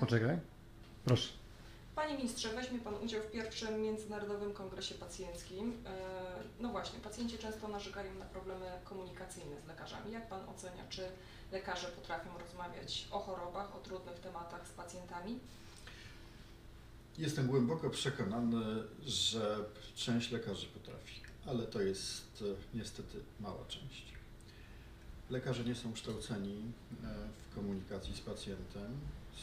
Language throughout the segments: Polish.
Poczekaj. Proszę. Panie ministrze, weźmie Pan udział w pierwszym Międzynarodowym Kongresie Pacjenckim. E, No właśnie, pacjenci często narzekają na problemy komunikacyjne z lekarzami. Jak Pan ocenia, czy lekarze potrafią rozmawiać o chorobach, o trudnych tematach z pacjentami? Jestem głęboko przekonany, że część lekarzy potrafi, ale to jest e, niestety mała część. Lekarze nie są kształceni e, w komunikacji z pacjentem,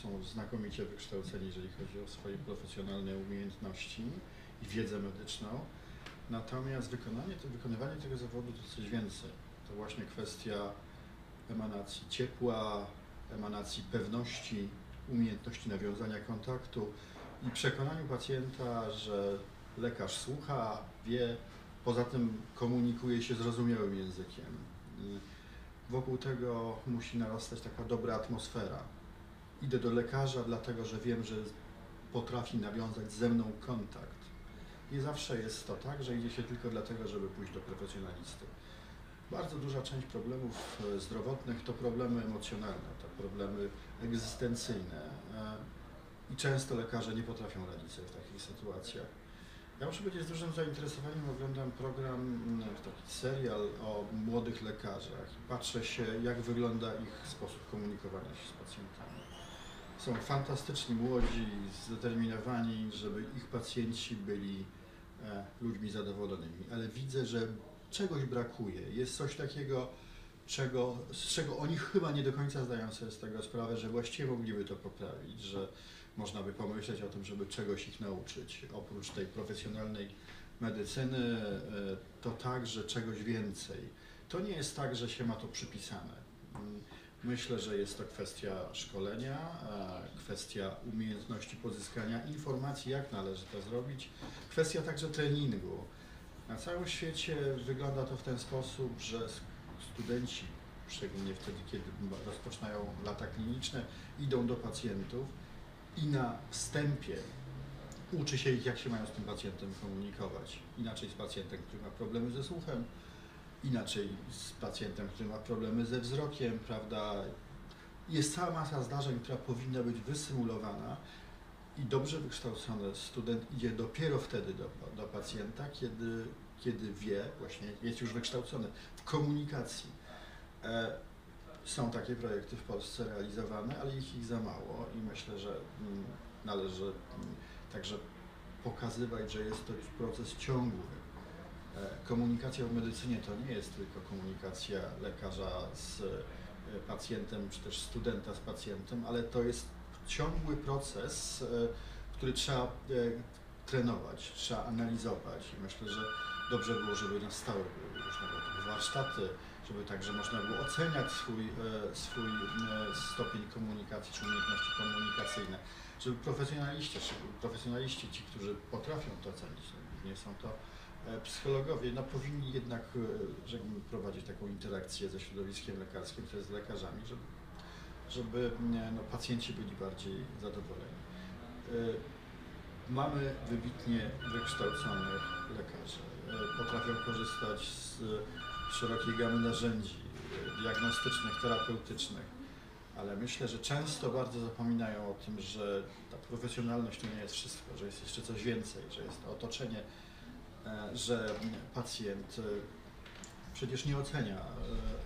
są znakomicie wykształceni, jeżeli chodzi o swoje profesjonalne umiejętności i wiedzę medyczną. Natomiast wykonanie, wykonywanie tego zawodu to coś więcej. To właśnie kwestia emanacji ciepła, emanacji pewności, umiejętności nawiązania kontaktu i przekonaniu pacjenta, że lekarz słucha, wie, poza tym komunikuje się zrozumiałym językiem. Wokół tego musi narastać taka dobra atmosfera. Idę do lekarza, dlatego że wiem, że potrafi nawiązać ze mną kontakt. Nie zawsze jest to tak, że idzie się tylko dlatego, żeby pójść do profesjonalisty. Bardzo duża część problemów e, zdrowotnych to problemy emocjonalne, to problemy egzystencyjne. e, I często lekarze nie potrafią radzić sobie w takich sytuacjach. Ja muszę powiedzieć, z dużym zainteresowaniem oglądam program, taki serial o młodych lekarzach patrzę się, jak wygląda ich sposób komunikowania się z pacjentami. Są fantastyczni młodzi, zdeterminowani, żeby ich pacjenci byli e, ludźmi zadowolonymi, ale widzę, że czegoś brakuje. Jest coś takiego, czego, z czego oni chyba nie do końca zdają sobie z tego sprawę, że właściwie mogliby to poprawić, że można by pomyśleć o tym, żeby czegoś ich nauczyć. Oprócz tej profesjonalnej medycyny, e, to także czegoś więcej. To nie jest tak, że się ma to przypisane. Myślę, że jest to kwestia szkolenia, kwestia umiejętności pozyskania informacji, jak należy to zrobić, kwestia także treningu. Na całym świecie wygląda to w ten sposób, że studenci, szczególnie wtedy, kiedy rozpoczynają lata kliniczne, idą do pacjentów i na wstępie uczy się ich, jak się mają z tym pacjentem komunikować. Inaczej z pacjentem, który ma problemy ze słuchem, inaczej z pacjentem, który ma problemy ze wzrokiem, prawda? Jest cała masa zdarzeń, która powinna być wysymulowana i dobrze wykształcony student idzie dopiero wtedy do, do pacjenta, kiedy, kiedy wie, właśnie jest już wykształcony w komunikacji. E, są takie projekty w Polsce realizowane, ale ich ich za mało i myślę, że mm, należy mm, także pokazywać, że jest to proces ciągły. E, Komunikacja w medycynie to nie jest tylko komunikacja lekarza z e, pacjentem, czy też studenta z pacjentem, ale to jest ciągły proces, e, który trzeba trenować, trzeba analizować. I myślę, że dobrze było, żeby na stałe były różnego warsztaty, żeby także można było oceniać swój, swój stopień komunikacji czy umiejętności komunikacyjne, żeby profesjonaliści, profesjonaliści ci, którzy potrafią to ocenić, no, głównie są to psychologowie, no powinni jednak e, żeby prowadzić taką interakcję ze środowiskiem lekarskim, to jest z lekarzami, żeby, żeby nie, no, pacjenci byli bardziej zadowoleni. E, Mamy wybitnie wykształconych lekarzy. E, Potrafią korzystać z szerokiej gamy narzędzi e, diagnostycznych, terapeutycznych, ale myślę, że często bardzo zapominają o tym, że ta profesjonalność to nie jest wszystko, że jest jeszcze coś więcej, że jest to otoczenie, e, że pacjent e, przecież nie ocenia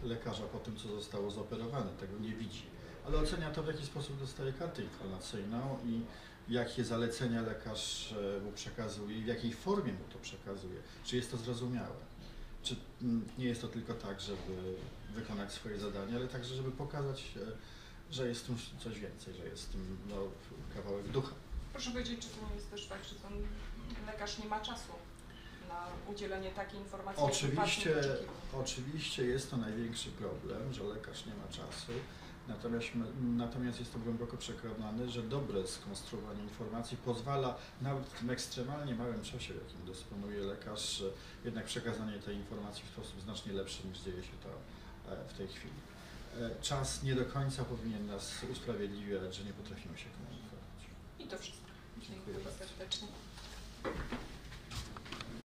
e, lekarza po tym, co zostało zoperowane, tego nie widzi, ale ocenia to, w jaki sposób dostaje kartę informacyjną i jakie zalecenia lekarz e, mu przekazuje i w jakiej formie mu to przekazuje, czy jest to zrozumiałe. Czy mm, nie jest to tylko tak, żeby wykonać swoje zadanie, ale także, żeby pokazać, e, że jest tu coś więcej, że jest tym no, kawałek ducha. Proszę powiedzieć, czy to nie jest też tak, że ten lekarz nie ma czasu na udzielenie takiej informacji, Oczywiście, oczywiście jest to największy problem, że lekarz nie ma czasu. Natomiast, natomiast jest to głęboko przekonany, że dobre skonstruowanie informacji pozwala nawet w tym ekstremalnie małym czasie, jakim dysponuje lekarz, jednak przekazanie tej informacji w sposób znacznie lepszy niż dzieje się to e, w tej chwili. E, Czas nie do końca powinien nas usprawiedliwiać, że nie potrafimy się komunikować. I to wszystko. Dziękuję Dziękuję bardzo. serdecznie.